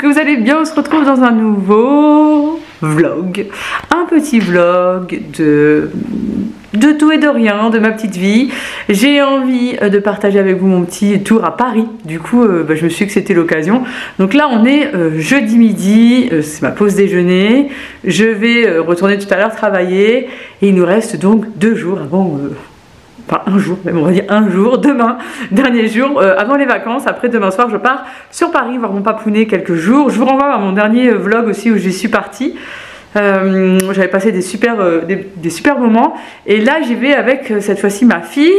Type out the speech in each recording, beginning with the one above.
que vous allez bien. On se retrouve dans un nouveau vlog. Un petit vlog de, de tout et de rien, de ma petite vie. J'ai envie euh, de partager avec vous mon petit tour à Paris. Du coup, euh, bah, je me suis que c'était l'occasion. Donc là, on est euh, jeudi midi. c'est ma pause déjeuner. Je vais retourner tout à l'heure travailler. Et il nous reste donc deux jours avant enfin un jour, même on va dire un jour, demain, dernier jour, euh, avant les vacances, après demain soir, je pars sur Paris voir mon papounet quelques jours. Je vous renvoie à mon dernier euh, vlog aussi où j'y suis partie. Euh, j'avais passé des des super moments et là j'y vais avec cette fois-ci ma fille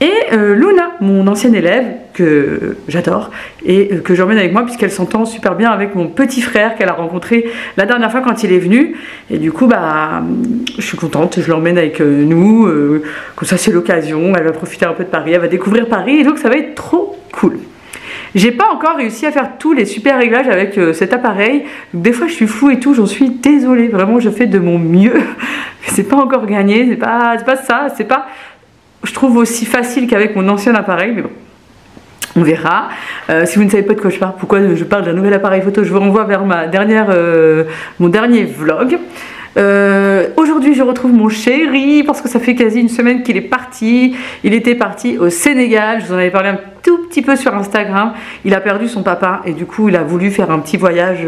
et euh, Luna, mon ancienne élève, que j'adore, et euh, que j'emmène avec moi puisqu'elle s'entend super bien avec mon petit frère qu'elle a rencontré la dernière fois quand il est venu. Et du coup, bah, je suis contente, je l'emmène avec euh, nous, comme ça c'est l'occasion, elle va profiter un peu de Paris, elle va découvrir Paris, et donc ça va être trop cool. J'ai pas encore réussi à faire tous les super réglages avec cet appareil. des fois je suis fou et tout, j'en suis désolée. Vraiment, je fais de mon mieux. c'est pas encore gagné, c'est pas, pas ça, c'est pas je trouve aussi facile qu'avec mon ancien appareil, mais bon. On verra. Euh, si vous ne savez pas de quoi je parle, pourquoi je parle d'un nouvel appareil photo, je vous renvoie vers ma dernière, euh, mon dernier vlog. Euh, aujourd'hui, je retrouve mon chéri parce que ça fait quasi une semaine qu'il est parti. Il était parti au Sénégal. Je vous en avais parlé un tout petit peu sur Instagram. Il a perdu son papa et du coup, il a voulu faire un petit voyage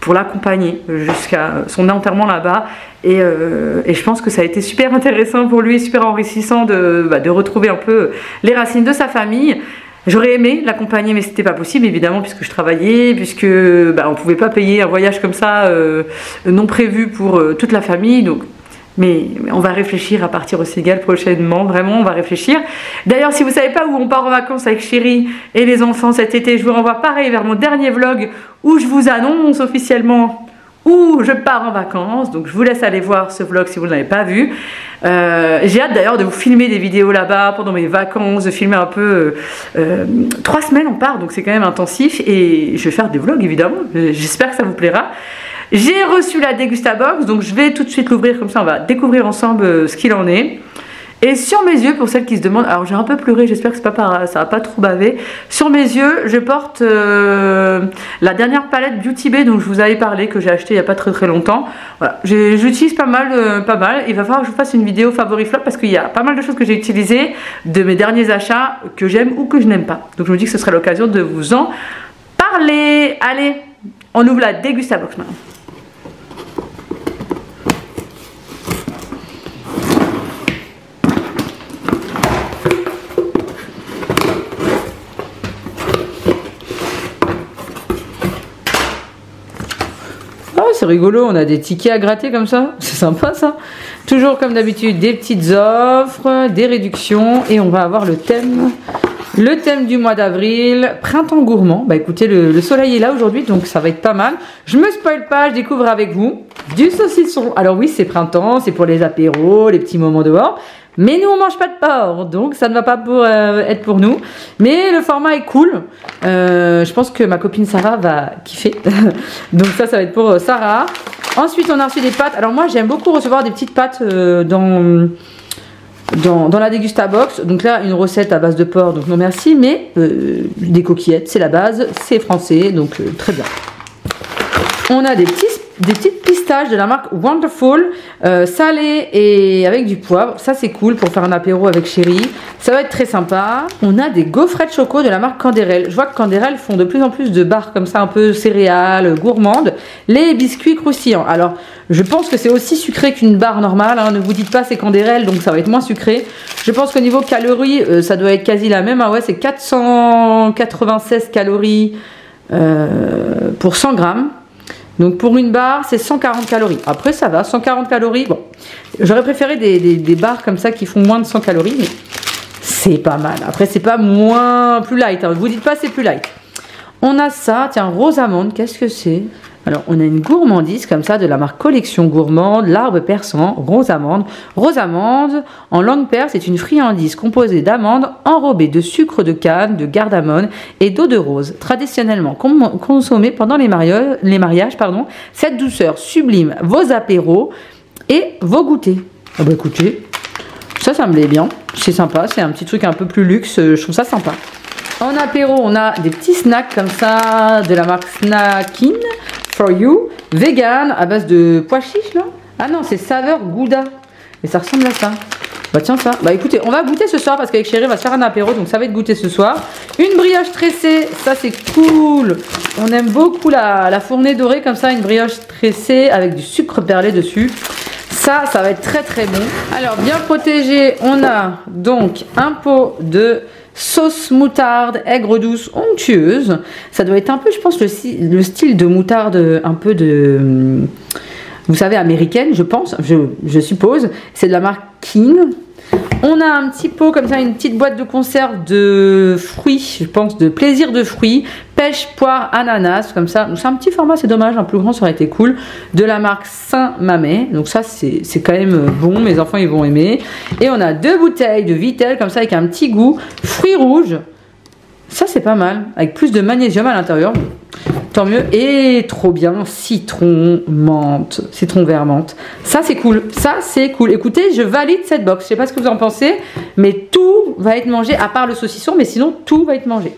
pour l'accompagner jusqu'à son enterrement là-bas. Euh, et, je pense que ça a été super intéressant pour lui, super enrichissant de, bah, de retrouver un peu les racines de sa famille. J'aurais aimé l'accompagner, mais c'était pas possible évidemment puisque je travaillais, puisque bah, on pouvait pas payer un voyage comme ça euh, non prévu pour euh, toute la famille. Donc, mais on va réfléchir à partir au Sénégal prochainement, vraiment, on va réfléchir. D'ailleurs, si vous savez pas où on part en vacances avec Chéri et les enfants cet été, je vous renvoie pareil vers mon dernier vlog où je vous annonce officiellement où je pars en vacances. Donc je vous laisse aller voir ce vlog si vous ne l'avez pas vu. Euh, j'ai hâte d'ailleurs de vous filmer des vidéos là-bas pendant mes vacances, de filmer un peu. Euh, euh, trois semaines on part, donc c'est quand même intensif. Et je vais faire des vlogs évidemment. J'espère que ça vous plaira. J'ai reçu la Degustabox, donc je vais tout de suite l'ouvrir comme ça on va découvrir ensemble ce qu'il en est. Et sur mes yeux, pour celles qui se demandent, alors j'ai un peu pleuré, j'espère que pas par, ça va pas trop baver. Sur mes yeux, je porte euh, la dernière palette Beauty Bay dont je vous avais parlé, que j'ai acheté il n'y a pas très très longtemps. Voilà, j'utilise pas mal, euh, pas mal. Il va falloir que je vous fasse une vidéo favori flop parce qu'il y a pas mal de choses que j'ai utilisées de mes derniers achats que j'aime ou que je n'aime pas. Donc je me dis que ce serait l'occasion de vous en parler. Allez, on ouvre la dégustabox maintenant. Rigolo, on a des tickets à gratter comme ça, c'est sympa ça. Toujours comme d'habitude, des petites offres, des réductions et on va avoir le thème. Le thème du mois d'avril, printemps gourmand. Bah écoutez, le, soleil est là aujourd'hui, donc ça va être pas mal. Je me spoil pas, je découvre avec vous du saucisson. Alors oui, c'est printemps, c'est pour les apéros, les petits moments dehors. Mais nous, on mange pas de porc, donc ça ne va pas euh, être pour nous. Mais le format est cool. Euh, je pense que ma copine Sarah va kiffer. donc ça, ça va être pour euh, Sarah. Ensuite, on a reçu des pâtes. Alors moi, j'aime beaucoup recevoir des petites pâtes dans, la Dégusta Box. Donc là, une recette à base de porc, donc non merci. Mais des coquillettes, c'est la base. C'est français, donc très bien. On a des petits des petites pistaches de la marque Wonderful, euh, salées et avec du poivre. Ça, c'est cool pour faire un apéro avec chéri. Ça va être très sympa. On a des gaufrettes choco de la marque Canderel. Je vois que Canderel font de plus en plus de barres comme ça, un peu céréales, gourmandes. Les biscuits croustillants. Alors, je pense que c'est aussi sucré qu'une barre normale. Hein. Ne vous dites pas c'est Canderel, donc ça va être moins sucré. Je pense qu'au niveau calories, euh, ça doit être quasi la même. Ah ouais, c'est 496 calories euh, pour 100 grammes. Donc pour une barre, c'est 140 calories. Après, ça va, 140 calories. Bon, j'aurais préféré des, barres comme ça qui font moins de 100 calories, mais c'est pas mal. Après, c'est pas moins plus light. Hein. Vous dites pas c'est plus light. On a ça, tiens, rose amande, qu'est-ce que c'est? Alors, on a une gourmandise comme ça de la marque Collection Gourmande, l'arbre persan, rose amande. Rose amande, en langue perse, c'est une friandise composée d'amandes enrobées de sucre de canne, de gardamone et d'eau de rose, traditionnellement consommée pendant les, mariages. Pardon. Cette douceur sublime vos apéros et vos goûters. Ah bah écoutez, ça, ça me plaît bien. C'est sympa, c'est un petit truc un peu plus luxe, je trouve ça sympa. En apéro, on a des petits snacks comme ça de la marque Snackin for You, vegan à base de pois chiches là. Ah non, c'est saveur Gouda. Et ça ressemble à ça. Bah tiens ça. Bah écoutez, on va goûter ce soir parce qu'avec chérie on va se faire un apéro donc ça va être goûté ce soir. Une brioche tressée, ça c'est cool. On aime beaucoup la, la fournée dorée comme ça, une brioche tressée avec du sucre perlé dessus. Ça, ça va être très très bon. Alors bien protégé, on a donc un pot de sauce moutarde aigre douce onctueuse. Ça doit être un peu, je pense, le, le style de moutarde un peu de, hum, vous savez, américaine, je pense, je suppose. C'est de la marque King. On a un petit pot comme ça, une petite boîte de conserve de fruits, je pense, de plaisir de fruits, pêche, poire, ananas, comme ça. C'est un petit format, c'est dommage, un plus grand ça aurait été cool. De la marque Saint-Mamet. Donc ça, c'est quand même bon, mes enfants ils vont aimer. Et on a deux bouteilles de Vitel, comme ça, avec un petit goût. Fruits rouges. Ça, c'est pas mal, avec plus de magnésium à l'intérieur. Tant mieux. Et trop bien, citron, menthe, citron vert. Ça, c'est cool. Ça, c'est cool. Écoutez, je valide cette box. Je sais pas ce que vous en pensez, mais tout va être mangé, à part le saucisson, mais sinon, tout va être mangé.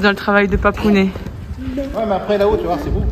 Dans le travail de papounet. Ouais, mais après là-haut, tu vois, c'est beau.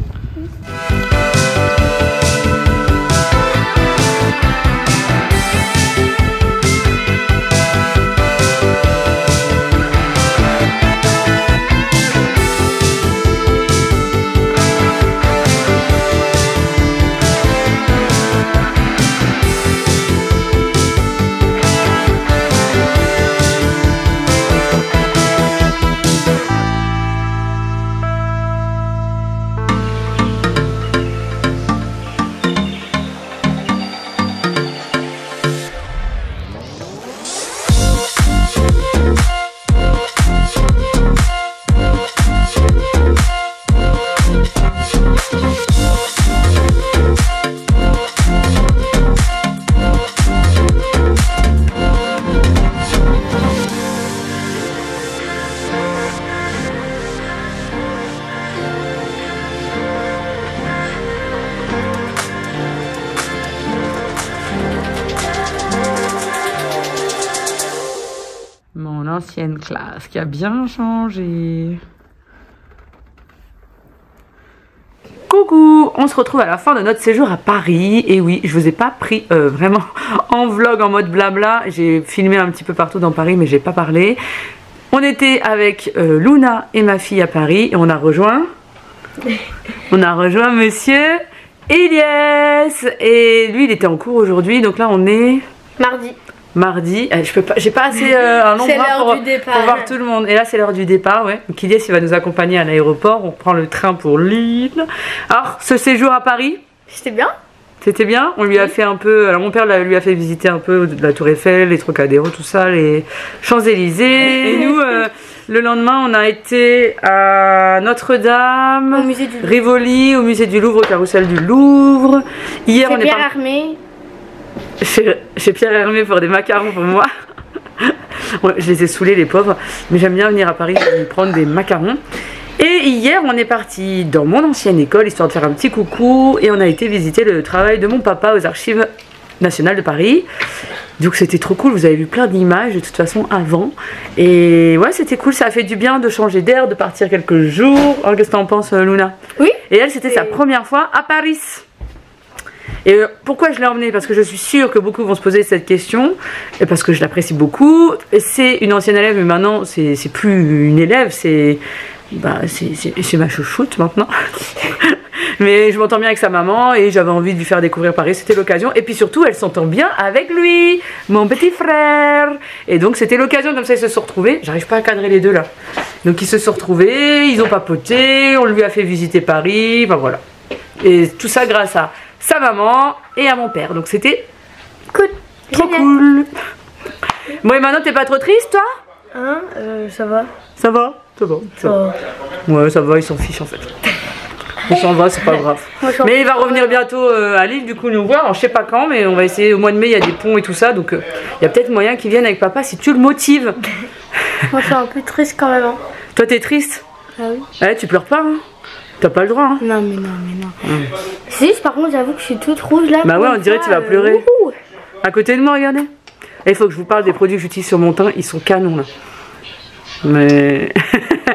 Ancienne classe qui a bien changé. Coucou, on se retrouve à la fin de notre séjour à Paris. Et oui, je vous ai pas pris euh, vraiment en vlog en mode blabla. J'ai filmé un petit peu partout dans Paris, mais j'ai pas parlé. On était avec euh, Luna et ma fille à Paris et on a rejoint. On a rejoint Monsieur Elias et lui il était en cours aujourd'hui. Donc là on est Mardi. Mardi. Eh, je peux pas, j'ai pas assez euh, un long bras pour, voir tout le monde. Et là, c'est l'heure du départ, ouais. Donc, il va nous accompagner à l'aéroport. On prend le train pour Lille. Alors, ce séjour à Paris, C'était bien? C'était bien? On lui a fait un peu. Alors, mon père lui a fait visiter un peu la Tour Eiffel, les Trocadéro, tout ça, les Champs-Élysées. Et nous, euh, le lendemain, on a été à Au Notre-Dame. musée du Rivoli, au musée du Louvre, au carrousel du Louvre. Hier, on est parti Armé. Chez, chez Pierre Hermé pour des macarons pour moi. Je les ai saoulés les pauvres, mais j'aime bien venir à Paris pour prendre des macarons. Et hier, on est parti dans mon ancienne école histoire de faire un petit coucou et on a été visiter le travail de mon papa aux archives nationales de Paris. Donc c'était trop cool, vous avez vu plein d'images de toute façon avant. Et ouais, c'était cool, ça a fait du bien de changer d'air, de partir quelques jours. Alors, Qu'est-ce que t'en penses, Luna? Oui. Et elle, c'était sa première fois à Paris. Et euh, pourquoi je l'ai emmenée? Parce que je suis sûre que beaucoup vont se poser cette question, et parce que je l'apprécie beaucoup. C'est une ancienne élève, mais maintenant c'est plus une élève, c'est bah, ma chouchoute maintenant. mais je m'entends bien avec sa maman et j'avais envie de lui faire découvrir Paris, c'était l'occasion. Et puis surtout, elle s'entend bien avec lui, mon petit frère. Et donc c'était l'occasion, comme ça ils se sont retrouvés. J'arrive pas à cadrer les deux là. Donc ils se sont retrouvés, ils ont papoté, on lui a fait visiter Paris, ben voilà. Et tout ça grâce à sa maman et à mon père. Donc c'était Cool. trop Génial. cool. Bon et maintenant t'es pas trop triste toi? Hein? Euh, Ça va Ça va? Ça va. Ça va. Oh. Ouais ça va, ils s'en fichent en fait. On s'en va, c'est pas grave. Mais il va revenir bientôt euh, à Lille du coup nous voir. Alors, je sais pas quand, mais on va essayer. Au mois de mai il y a des ponts et tout ça, donc euh, il y a peut-être moyen qu'il vienne avec papa si tu le motives. Moi, je suis un peu triste quand même. hein. Toi t'es triste? Ah oui Ouais, tu pleures pas. Hein? T'as pas le droit. Hein Non, mais non, mais non. C'est juste, par contre, j'avoue que je suis toute rouge là. Bah ouais, on dirait fois, tu vas euh, pleurer. wouhou. À côté de moi, regardez. Il faut que je vous parle des produits que j'utilise sur mon teint, ils sont canons là. Mais.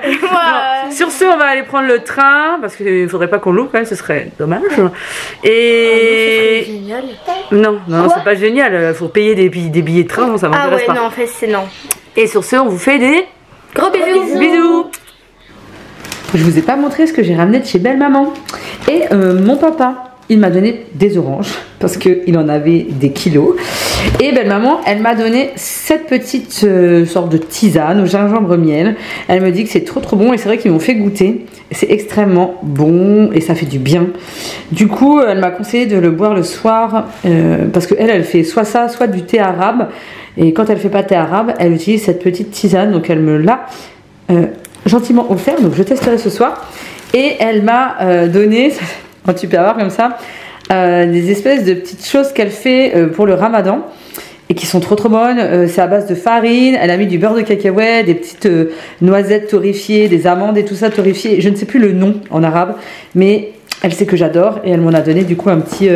Euh, sur ce, on va aller prendre le train parce qu'il faudrait pas qu'on quand même, ce serait dommage. Ah c'est Et. génial. Non, non, non, c'est pas génial. Il faut payer des, billets- des billets de train, non, ça Ah m'intéresse ouais, pas. non, en fait, c'est non. Et sur ce, on vous fait des Gros bisous. bisous. Je vous ai pas montré ce que j'ai ramené de chez Belle Maman. Et euh, mon papa, il m'a donné des oranges parce qu'il en avait des kilos. Et Belle Maman, elle m'a donné cette petite euh, sorte de tisane au gingembre miel. Elle me dit que c'est trop trop bon et c'est vrai qu'ils m'ont fait goûter. C'est extrêmement bon et ça fait du bien. Du coup, elle m'a conseillé de le boire le soir euh, parce qu'elle, elle fait soit ça, soit du thé arabe. Et quand elle fait pas thé arabe, elle utilise cette petite tisane. Donc elle me l'a gentiment offert, donc je testerai ce soir. Et elle m'a euh, donné, quand tu peux avoir comme ça, euh, des espèces de petites choses qu'elle fait euh, pour le ramadan et qui sont trop trop bonnes. C'est à base de farine, elle a mis du beurre de cacahuète, des petites noisettes torréfiées, des amandes et tout ça torréfié. Je ne sais plus le nom en arabe, mais elle sait que j'adore et elle m'en a donné du coup un petit.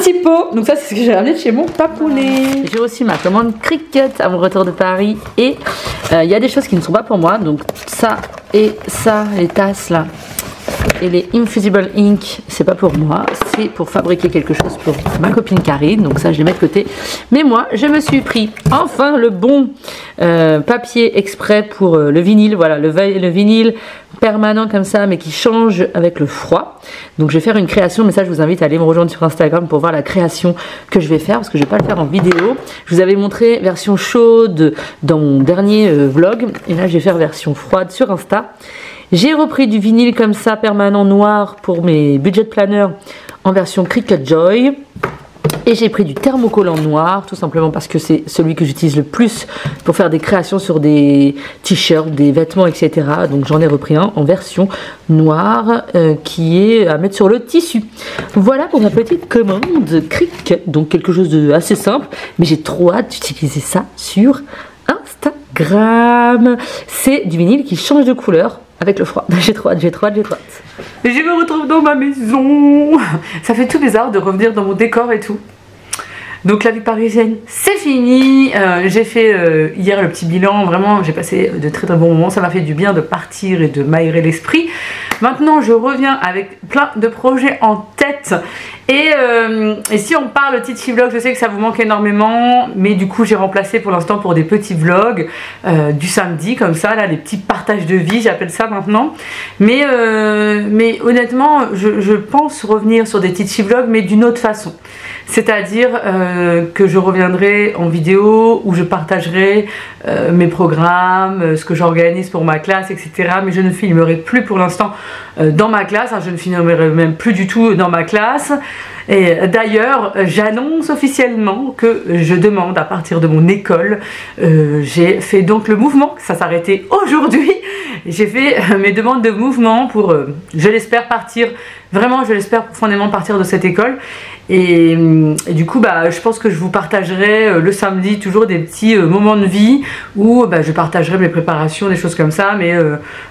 Petit pot, donc ça c'est ce que j'ai ramené de chez mon papounet. J'ai aussi ma commande cricket à mon retour de Paris. Et Euh, Il y a des choses qui ne sont pas pour moi, donc ça et ça, les tasses là, et les Infusible Ink, c'est pas pour moi, c'est pour fabriquer quelque chose pour ma copine Karine, donc ça je les mets de côté. Mais moi, je me suis pris enfin le bon euh, papier exprès pour euh, le vinyle, voilà, le, le vinyle permanent comme ça, mais qui change avec le froid. Donc je vais faire une création, mais ça je vous invite à aller me rejoindre sur Instagram pour voir la création que je vais faire, parce que je vais pas le faire en vidéo. Je vous avais montré version chaude dans mon dernier euh, vlog, et là je vais faire version froide sur Insta. J'ai repris du vinyle comme ça, permanent noir pour mes budget planners en version Cricut Joy. Et j'ai pris du thermocollant noir, tout simplement parce que c'est celui que j'utilise le plus pour faire des créations sur des t-shirts, des vêtements, etc. Donc j'en ai repris un en version noire euh, qui est à mettre sur le tissu. Voilà pour ma petite commande Cric, donc quelque chose de assez simple, mais j'ai trop hâte d'utiliser ça sur Instagram. C'est du vinyle qui change de couleur avec le froid. J'ai trop hâte, j'ai trop hâte, j'ai trop hâte. Et je me retrouve dans ma maison. Ça fait tout bizarre de revenir dans mon décor et tout. Donc la vie parisienne, c'est fini. Euh, j'ai fait euh, hier le petit bilan. Vraiment, j'ai passé de très très bons moments. Ça m'a fait du bien de partir et de m'aérer l'esprit. Maintenant, je reviens avec plein de projets en tête. Et, euh, si on parle Titi Vlog, je sais que ça vous manque énormément. Mais du coup, j'ai remplacé pour l'instant pour des petits vlogs du samedi, comme ça, là, les petits partages de vie, j'appelle ça maintenant. Mais, mais honnêtement, je, je pense revenir sur des Titi Vlogs, mais d'une autre façon. C'est-à-dire euh, que je reviendrai en vidéo où je partagerai euh, mes programmes, euh, ce que j'organise pour ma classe, etc. Mais je ne filmerai plus pour l'instant dans ma classe. je ne filmerai même plus du tout dans ma classe. Et d'ailleurs, j'annonce officiellement que je demande à partir de mon école. euh, J'ai fait donc le mouvement, ça s'arrêtait aujourd'hui. J'ai fait euh, mes demandes de mouvement pour, euh, je l'espère, partir. Vraiment, je l'espère profondément partir de cette école. Et, hum, du coup, bah, je pense que je vous partagerai le samedi toujours des petits moments de vie où bah, je partagerai mes préparations, des choses comme ça, mais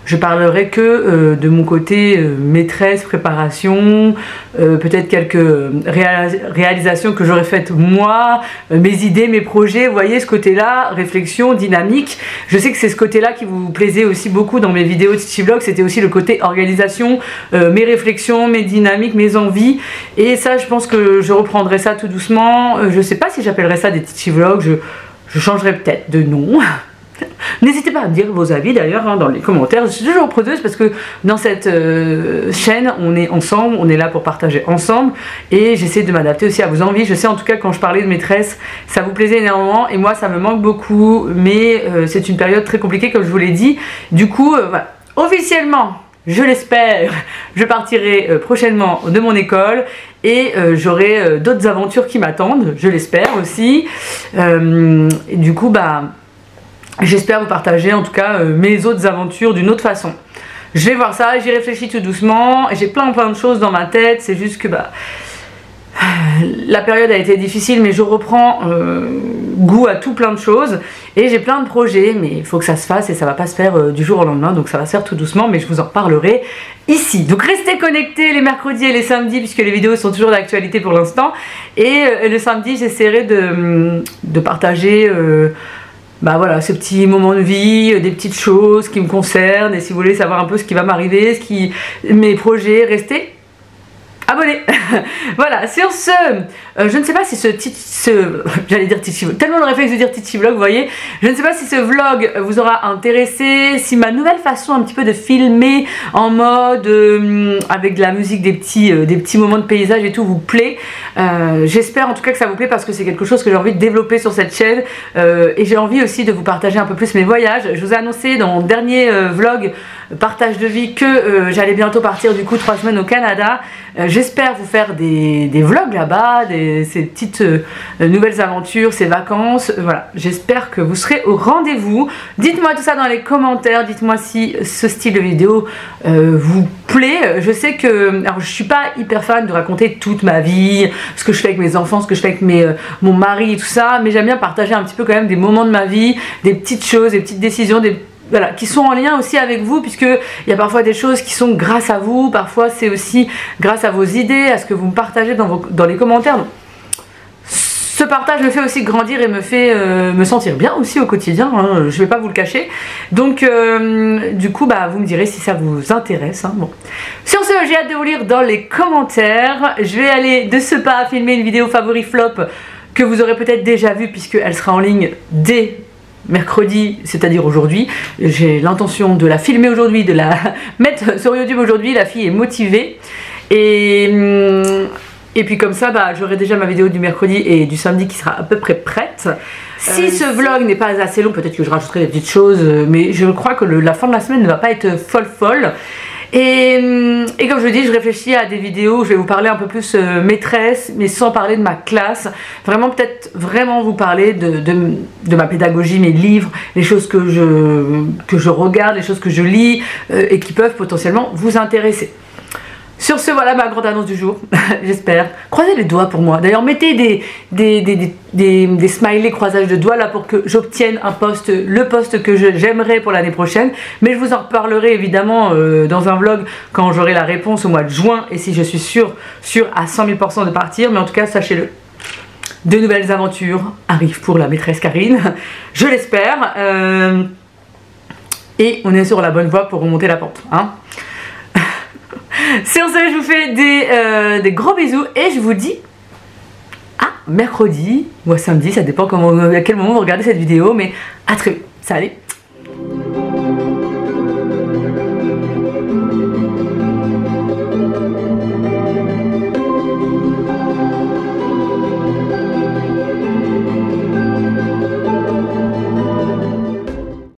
je parlerai que de mon côté maîtresse, préparation, peut-être quelques euh, réalis- réalisations que j'aurais faites moi, euh, mes idées, mes projets, vous voyez ce côté-là, réflexion, dynamique. Je sais que c'est ce côté-là qui vous plaisait aussi beaucoup dans mes vidéos de c'était aussi le côté organisation, euh, mes réflexions, mes dynamiques, mes envies. Et ça, je pense que je reprendrai ça tout doucement. Je sais pas si j'appellerai ça des Titi Vlogs, je, je changerai peut-être de nom. N'hésitez pas à me dire vos avis d'ailleurs hein, dans les commentaires. Je suis toujours preneuse parce que dans cette euh, chaîne, on est ensemble, on est là pour partager ensemble et j'essaie de m'adapter aussi à vos envies. Je sais en tout cas quand je parlais de maîtresse, ça vous plaisait énormément et moi ça me manque beaucoup, mais euh, c'est une période très compliquée comme je vous l'ai dit. Du coup, euh, officiellement, je l'espère, je partirai prochainement de mon école et j'aurai d'autres aventures qui m'attendent, je l'espère aussi. Du coup, bah. J'espère vous partager en tout cas euh, mes autres aventures d'une autre façon. Je vais voir ça, j'y réfléchis tout doucement. J'ai plein plein de choses dans ma tête. C'est juste que bah, la période a été difficile, mais je reprends euh, goût à tout plein de choses. Et j'ai plein de projets, mais il faut que ça se fasse et ça va pas se faire euh, du jour au lendemain. Donc ça va se faire tout doucement, mais je vous en parlerai ici. Donc restez connectés les mercredis et les samedis, puisque les vidéos sont toujours d'actualité pour l'instant. Et euh, le samedi, j'essaierai de, de partager. Bah voilà, ces petits moments de vie, euh, des petites choses qui me concernent, et si vous voulez savoir un peu ce qui va m'arriver, ce qui, mes projets, restez abonnés. voilà, sur ce, euh, je ne sais pas si ce ce, j'allais dire Titi tellement le réflexe de dire Titi Vlog, vous voyez, je ne sais pas si ce vlog vous aura intéressé, si ma nouvelle façon un petit peu de filmer en mode euh, avec de la musique, des petits, euh, des petits moments de paysage et tout vous plaît. J'espère en tout cas que ça vous plaît parce que c'est quelque chose que j'ai envie de développer sur cette chaîne et j'ai envie aussi de vous partager un peu plus mes voyages. Je vous ai annoncé dans mon dernier vlog partage de vie que euh, j'allais bientôt partir du coup trois semaines au Canada. Euh, J'espère vous faire des, vlogs là-bas, ces petites euh, nouvelles aventures, ces vacances. Voilà, j'espère que vous serez au rendez-vous. Dites-moi tout ça dans les commentaires. Dites-moi si ce style de vidéo vous plaît. Je sais que, alors je suis pas hyper fan de raconter toute ma vie, ce que je fais avec mes enfants, ce que je fais avec mon mari et tout ça, mais j'aime bien partager un petit peu quand même des moments de ma vie, des petites choses, des petites décisions, des voilà, qui sont en lien aussi avec vous, puisque il y a parfois des choses qui sont grâce à vous, parfois c'est aussi grâce à vos idées, à ce que vous me partagez dans, les commentaires. Ce partage me fait aussi grandir et me fait euh, me sentir bien aussi au quotidien, hein, je vais pas vous le cacher. Donc euh, du coup bah vous me direz si ça vous intéresse. Hein, bon. Sur ce j'ai hâte de vous lire dans les commentaires. Je vais aller de ce pas filmer une vidéo favori flop que vous aurez peut-être déjà vue puisqu'elle sera en ligne dès mercredi, c'est-à-dire aujourd'hui. J'ai l'intention de la filmer aujourd'hui, de la mettre sur YouTube aujourd'hui. La fille est motivée. Et hum, et puis comme ça, bah, j'aurai déjà ma vidéo du mercredi et du samedi qui sera à peu près prête. Si euh, ce vlog n'est pas assez long, peut-être que je rajouterai des petites choses, euh, mais je crois que la fin de la semaine ne va pas être folle folle. Et, et, comme je dis, je réfléchis à des vidéos où je vais vous parler un peu plus euh, maîtresse, mais sans parler de ma classe. Vraiment, peut-être vraiment vous parler de, ma pédagogie, mes livres, les choses que je, que je regarde, les choses que je lis et qui peuvent potentiellement vous intéresser. Sur ce, voilà ma grande annonce du jour, j'espère. Croisez les doigts pour moi. D'ailleurs, mettez des, des, des, smileys croisage de doigts là pour que j'obtienne un poste, le poste que j'aimerais pour l'année prochaine. Mais je vous en reparlerai évidemment euh, dans un vlog quand j'aurai la réponse au mois de juin et si je suis sûre, sûre à 100 000% de partir. Mais en tout cas, sachez-le, de nouvelles aventures arrivent pour la maîtresse Karine. Je l'espère. Euh, et on est sur la bonne voie pour remonter la pente. Hein sur ce, je vous fais euh, des, gros bisous et je vous dis à mercredi ou à samedi, ça dépend à quel moment vous regardez cette vidéo, mais à très vite. Salut